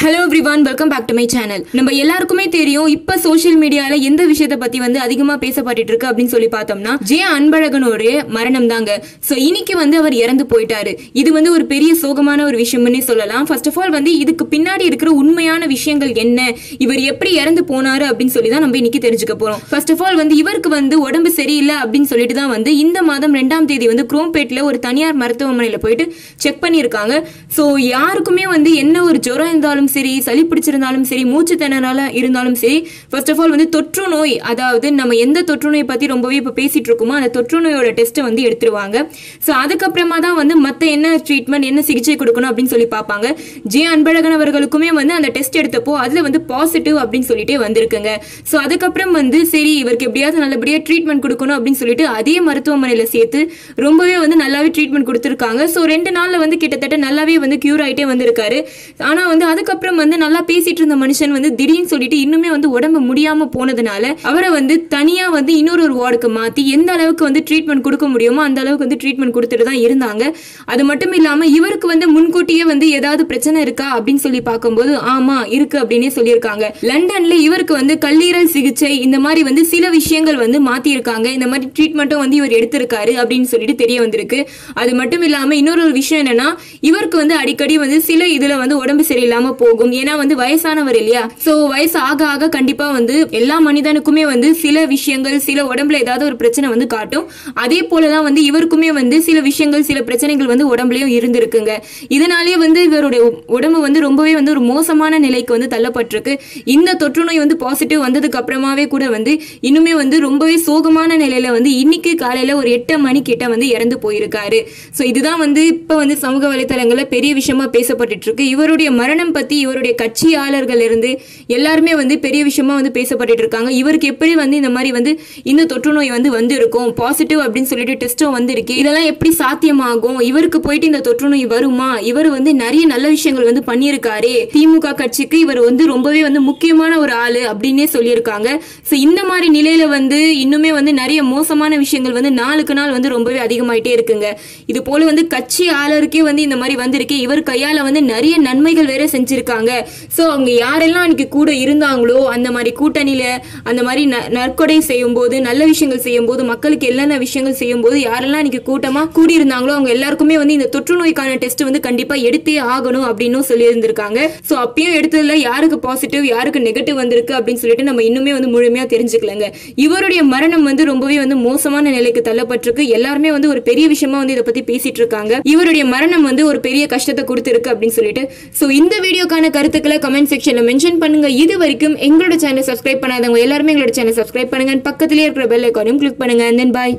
Hello everyone welcome back to my channel நம்ம எல்லாருக்குமே தெரியும் இப்ப சோஷியல் மீடியால எந்த விஷயத்தை பத்தி வந்து அதிகமா பேசப்பட்டு இருக்கு அப்படின்னு சொல்லி பார்த்தோம்னா ஜே அன்பழகனோட மரணம் தாங்க சோ இன்னைக்கு வந்து அவர் இறந்து போயிட்டாரு. இது வந்து ஒரு பெரிய சோகமான ஒரு விஷயம்னே சொல்லலாம். ஃபர்ஸ்ட் ஆஃப் ஆல் வந்து இதுக்கு பின்னாடி இருக்கிற உண்மையான விஷயங்கள் என்ன? இவர் எப்படி இறந்து போனாரு அப்படின்னு சொல்லி தான் நம்ம இன்னைக்கு தெரிஞ்சுக்க போறோம். ஃபர்ஸ்ட் ஆஃப் ஆல் வந்து இவருக்கு வந்து உடம்பு சரியில்லை அப்படின்னு சொல்லிட்டு தான் வந்து இந்த மாதம் ரெண்டாம் தேதி வந்து குரோம்பேட்ல ஒரு தனியார் மருத்துவமனையில போயிட்டு செக் பண்ணியிருக்காங்க. ஸோ யாருக்குமே வந்து என்ன ஒரு ஜுரம் இருந்தாலும் சரி சளி பிடிச்சிருந்தாலும் சரி மூச்சு திணறால இருந்தாலும் சரி ஃபர்ஸ்ட் ஆஃப் ஆல் வந்து தொற்று நோய் அதாவது நம்ம எந்த தொற்று நோயை பத்தி ரொம்பவே இப்போ பேசிட்டு இருக்கோமோ அந்த தொற்று நோயோட டெஸ்ட்டை வந்து எடுத்துருவாங்க. ஸோ அதுக்கப்புறமா தான் வந்து மற்ற என்ன ட்ரீட்மெண்ட் என்ன சிகிச்சை கொடுக்கணும் அப்படின்னு சொல்லி பார்ப்பாங்க. ஜே அன்பழகன் அவர்களுக்குமே வந்து அந்த டெஸ்ட் எடுத்தப்போ அதுல வந்து பாசிட்டிவ் அப்படின்னு சொல்லிட்டே வந்திருக்குங்க. ஸோ அதுக்கப்புறம் வந்து சரி இவருக்கு எப்படியாவது நல்லபடியாக ட்ரீட்மெண்ட் கொடுக்கணும் அப்படின்னு சொல்லிட்டு அதே மருத்துவமனையில் சேர்த்து ரொம்பவே வந்து நல்லாவே ட்ரீட்மெண்ட் கொடுத்துருக்காங்க. ஸோ ரெண்டு நாளில் வந்து கிட்டத்தட்ட நல்லாவே வந்து க்யூர் ஆகிட்டே வந்திருக்காரு. ஆனால் வந்து அதுக்கப்புறம் வந்து நல்லா பேசிட்டு இருந்த மனுஷன் வந்து திடீர்னு சொல்லிட்டு இன்னுமே வந்து உடம்பு முடியாமல் போனதுனால அவரை வந்து தனியாக வந்து இன்னொரு ஒரு வார்டுக்கு மாற்றி எந்த அளவுக்கு வந்து ட்ரீட்மெண்ட் கொடுக்க முடியுமோ அந்த அளவுக்கு வந்து ட்ரீட்மெண்ட் கொடுத்துட்டு தான் இருந்தாங்க. அது மட்டும் இல்லாமல் இவருக்கு வந்து முன்கூட்டியே வந்து ஏதாவது பிரச்சனை இருக்கா அப்படின்னு சொல்லி பார்க்கும்போது ஆமா இருக்கு அப்படின்னே சொல்லியிருக்காங்க. லண்டன்ல இவருக்கு வந்து கல்லீரல் சிகிச்சை இந்த மாதிரி வந்து சில விஷயங்கள் வந்து மாத்திருக்காங்க இந்த மாதிரி ட்ரீட்மெண்ட்டும் வந்து இவர் எடுத்திருக்காரு அப்படின்னு சொல்லிட்டு தெரிய வந்திருக்கு. அது மட்டும் இல்லாம இன்னொரு ஒரு விஷயம் என்னன்னா இவருக்கு வந்து அடிக்கடி வந்து சில இதுல வந்து உடம்பு சரியில்லாம போகும். ஏன்னா வந்து வயசானவர் இல்லையா? சோ வயசு ஆக ஆக கண்டிப்பா வந்து எல்லா மனிதனுக்குமே வந்து சில விஷயங்கள் சில உடம்புல ஏதாவது ஒரு பிரச்சனை வந்து காட்டும். அதே போலதான் வந்து இவருக்குமே வந்து சில விஷயங்கள் சில பிரச்சனைகள் வந்து உடம்புலயும் இருந்திருக்குங்க. இதனாலேயே வந்து இவருடைய உடம்பு வந்து ரொம்பவே வந்து ஒரு மோசமான நிலைக்கு வந்து தள்ளப்பட்டிருக்கு. இந்த தொற்று நோய் வந்து பாசிட்டிவ் வந்ததுக்கு அப்புறமாவே கூட வந்து இன்னுமே வந்து ரொம்பவே சோகமான நிலையில வந்து இன்னைக்கு காலையில ஒரு எட்டு மணி கிட்ட வந்து இறந்து போயிருக்காரு. ஸோ இதுதான் வந்து இப்போ வந்து சமூக வலைத்தளங்களில் பெரிய விஷயமா பேசப்பட்டு இருக்கு. இவருடைய மரணம் பத்தி இவருடைய கட்சியாளர்கள் இருந்து எல்லாருமே வந்து பெரிய விஷயமா வந்து பேசப்பட்டு இருக்காங்க. இவருக்கு எப்படி வந்து இந்த மாதிரி வந்து இந்த தொற்று நோய் வந்து வந்திருக்கும்? பாசிட்டிவ் அப்படின்னு சொல்லிட்டு டெஸ்ட்டும் வந்திருக்கு. இதெல்லாம் எப்படி சாத்தியமாகும்? இவருக்கு போயிட்டு இந்த தொற்று நோய் வருமா? இவர் வந்து நிறைய நல்ல விஷயங்கள் வந்து பண்ணியிருக்காரு. திமுக கட்சிக்கு இவர் வந்து ரொம்பவே வந்து முக்கியமான ஒரு ஆளு அப்படின்னே சொல்லியிருக்காங்க. ஸோ இந்த மாதிரி நிலையில வந்து இன்னுமே வந்து நிறைய மோசமான விஷயங்கள் வந்து நாளுக்கு நாள் வந்து ரொம்பவே அதிகமாயிட்டே இருக்குங்க. இது போல வந்து கட்சி ஆளருக்கே வந்து இந்த மாதிரி வந்திருக்கு. இவர் கையால வந்து நிறைய நன்மைகள் வேற இருக்காங்க. ஸோ அவங்க யாரெல்லாம் அன்னைக்கு கூட இருந்தாங்களோ அந்த மாதிரி கூட்டணியில அந்த மாதிரி ந- நற்கொடை செய்யும் போது நல்ல விஷயங்கள் செய்யும் போது மக்களுக்கு என்னென்ன விஷயங்கள் செய்யும் போது யாரெல்லாம் அன்னைக்கு கூட்டமாக கூடியிருந்தாங்களோ அவங்க எல்லாருக்குமே வந்து இந்த தொற்று நோய்க்கான டெஸ்ட் வந்து கண்டிப்பா எடுத்தே ஆகணும் அப்படின்னு சொல்லியிருந்திருக்காங்க. ஸோ அப்பயும் எடுத்ததுல யாருக்கு பாசிட்டிவ் யாருக்கு நெகட்டிவ் வந்திருக்கு அப்படின்னு சொல்லிட்டு நம்ம இன்னுமே வந்து முழுமையா தெரிஞ்சுக்கலங்க. இவருடைய மரணம் வந்து ரொம்பவே வந்து மோசமான நிலைக்கு தள்ளப்பட்டிருக்கு. எல்லாருமே வந்து ஒரு பெரிய விஷயமா வந்து இதை பத்தி பேசிட்டு இருக்காங்க. இவருடைய மரணம் வந்து ஒரு பெரிய கஷ்டத்தை கொடுத்துருக்கு அப்படின்னு சொல்லிட்டு. ஸோ இந்த வீடியோக்கான கருத்துக்களை கமெண்ட் செக்ஷன்ல மென்ஷன் பண்ணுங்க. இது வரைக்கும் எங்களோட சேனல் சப்ஸ்கிரைப் பண்ணாதவங்க எல்லாருமே எங்களோட சேனல் சப்ஸ்கிரைப் பண்ணுங்க பக்கத்திலேயே இருக்கிற பெல் ஐக்கானையும் கிளிக் பண்ணுங்க. தென் பாய்